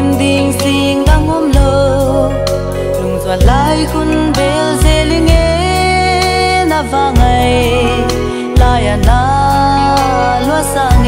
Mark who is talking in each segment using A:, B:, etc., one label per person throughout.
A: tim ding sing đang ôm lơ lùng dọa lại khun bel dê linh nghe na và ngày. Lại à na lúa sang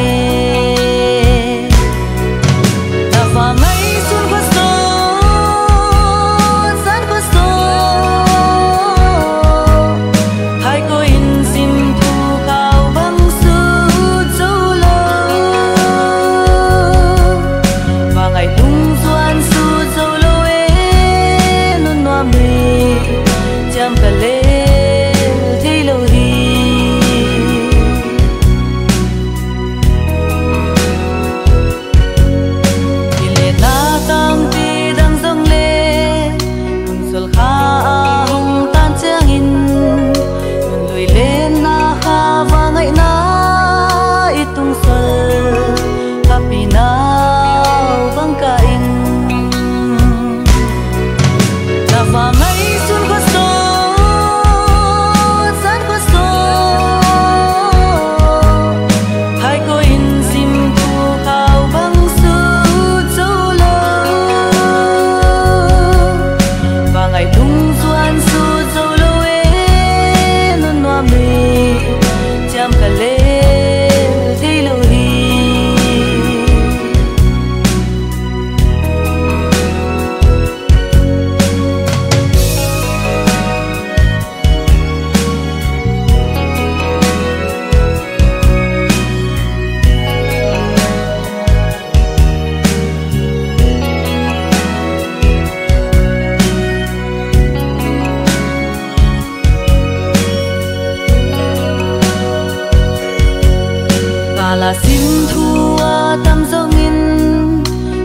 A: là xin thua tam do nghìn.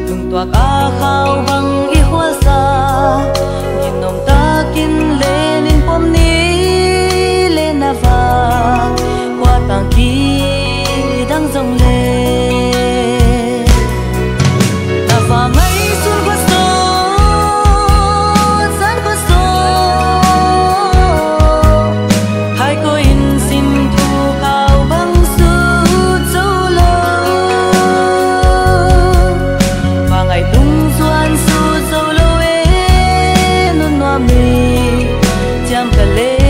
A: Hùng tòa ca khao băng y hoa xa nhìn nồng ta kin lê nên bom ni lên na vàng, qua tàng kỳ đang dòng lên. Dale.